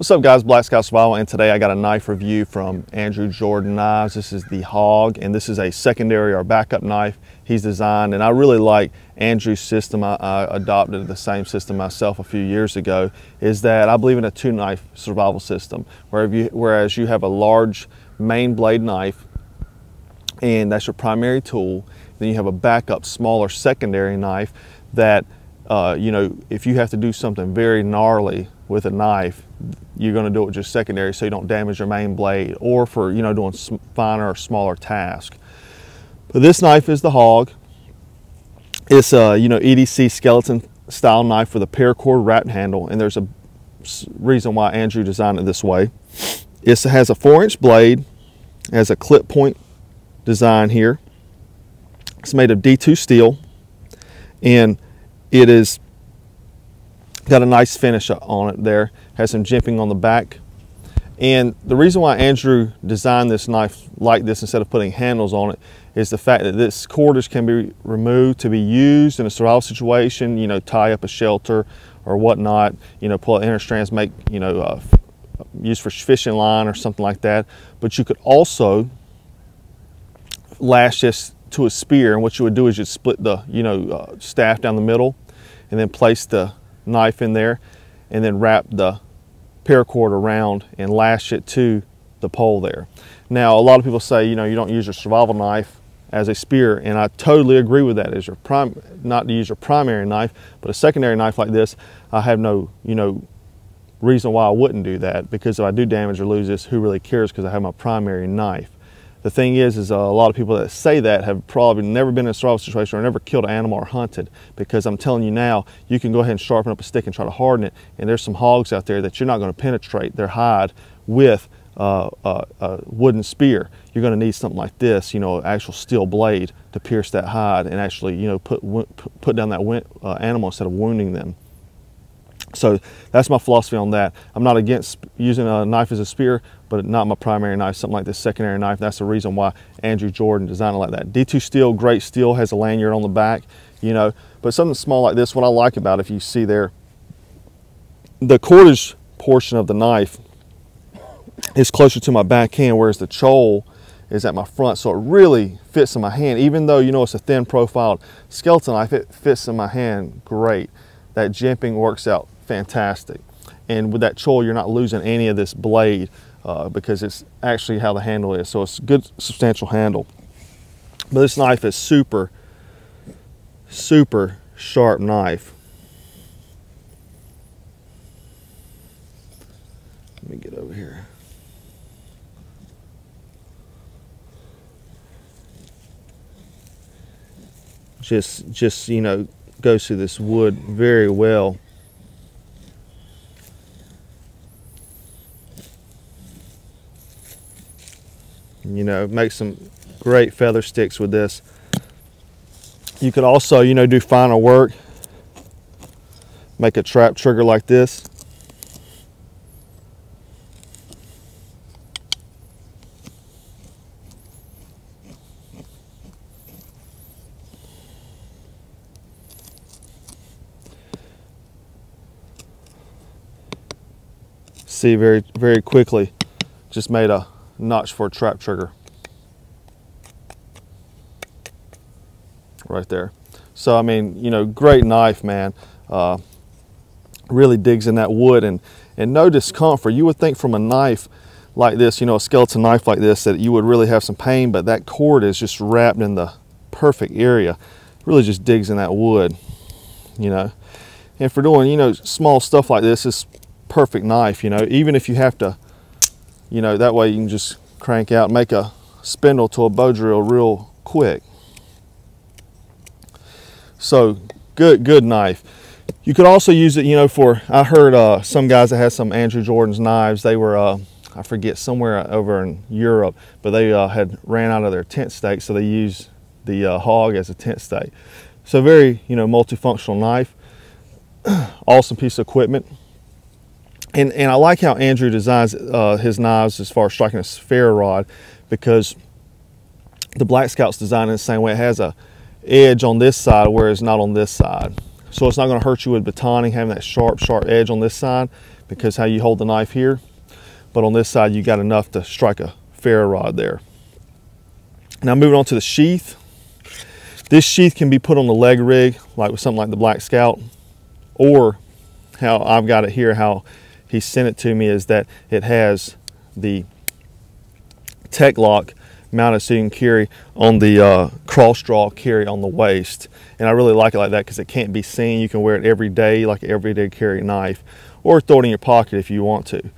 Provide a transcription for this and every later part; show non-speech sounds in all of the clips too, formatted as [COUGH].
What's up guys, Black Scout Survival, and today I got a knife review from Andrew Jordan Knives. This is the Hog, and this is a secondary or backup knife he's designed, and I really like Andrew's system. I, I, adopted the same system myself a few years ago, is that I believe in a two knife survival system, where you, whereas you have a large main blade knife, and that's your primary tool, then you have a backup smaller secondary knife that, uh, you know, if you have to do something very gnarly with a knife, you're going to do it just secondary so you don't damage your main blade or for you know doing finer or smaller tasks. But this knife is the Hog. It's a you know EDC skeleton style knife with a paracord wrapped handle and there's a reason why Andrew designed it this way. It has a four inch blade, has a clip point design here. It's made of D2 steel and it is got a nice finish on it there has some jimping on the back. And the reason why Andrew designed this knife like this instead of putting handles on it is the fact that this cordage can be removed to be used in a survival situation, you know, tie up a shelter or whatnot, you know, pull inner strands, make, you know, uh, used for fishing line or something like that. But you could also lash this to a spear and what you would do is you'd split the, you know, uh, staff down the middle and then place the knife in there and then wrap the paracord around and lash it to the pole there. Now, a lot of people say, you know, you don't use your survival knife as a spear, and I totally agree with that. As your prime, not to use your primary knife, but a secondary knife like this, I have no, you know, reason why I wouldn't do that because if I do damage or lose this, who really cares because I have my primary knife. The thing is, is uh, a lot of people that say that have probably never been in a survival situation or never killed an animal or hunted. Because I'm telling you now, you can go ahead and sharpen up a stick and try to harden it, and there's some hogs out there that you're not going to penetrate their hide with uh, uh, a wooden spear. You're going to need something like this, you know, actual steel blade to pierce that hide and actually, you know, put put down that uh, animal instead of wounding them. So that's my philosophy on that. I'm not against using a knife as a spear, but not my primary knife, something like this secondary knife. That's the reason why Andrew Jordan designed it like that. D2 steel, great steel, has a lanyard on the back, you know, but something small like this, what I like about it, if you see there, the cordage portion of the knife is closer to my back hand, whereas the choil is at my front. So it really fits in my hand. Even though, you know, it's a thin profiled skeleton knife, it fits in my hand great. That jimping works out fantastic. And with that choil, you're not losing any of this blade uh, because it's actually how the handle is. So it's a good substantial handle. But this knife is super, super sharp knife. Let me get over here. Just, just, you know, goes through this wood very well. You know, make some great feather sticks with this. You could also, you know, do final work. Make a trap trigger like this. See very, very quickly, just made a notch for a trap trigger. Right there. So, I mean, you know, great knife, man. Uh, really digs in that wood and, and no discomfort. You would think from a knife like this, you know, a skeleton knife like this, that you would really have some pain, but that cord is just wrapped in the perfect area. Really just digs in that wood, you know. And for doing, you know, small stuff like this, it's perfect knife, you know, even if you have to you know, that way you can just crank out, make a spindle to a bow drill real quick. So good, good knife. You could also use it, you know, for, I heard uh, some guys that had some Andrew Jordan's knives, they were, uh, I forget, somewhere over in Europe, but they uh, had ran out of their tent stake, so they used the uh, hog as a tent stake. So very, you know, multifunctional knife. [CLEARS THROAT] awesome piece of equipment and, and I like how Andrew designs uh, his knives as far as striking a ferro rod because the Black Scout's designed in the same way. It has a edge on this side whereas not on this side. So it's not going to hurt you with batoning having that sharp, sharp edge on this side because how you hold the knife here, but on this side you got enough to strike a ferro rod there. Now moving on to the sheath. This sheath can be put on the leg rig, like with something like the Black Scout, or how I've got it here, how he sent it to me is that it has the Tek-Lok mounted so you can carry on the uh, cross draw carry on the waist. And I really like it like that because it can't be seen. You can wear it every day like everyday carry knife or throw it in your pocket if you want to.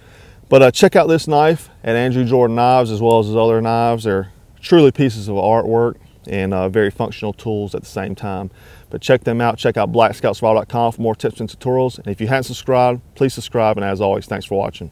But uh, check out this knife at Andrew Jordan Knives as well as his other knives. They're truly pieces of artwork and uh, very functional tools at the same time. But check them out. Check out blackscoutsurvival.com for more tips and tutorials. And if you haven't subscribed, please subscribe. And as always, thanks for watching.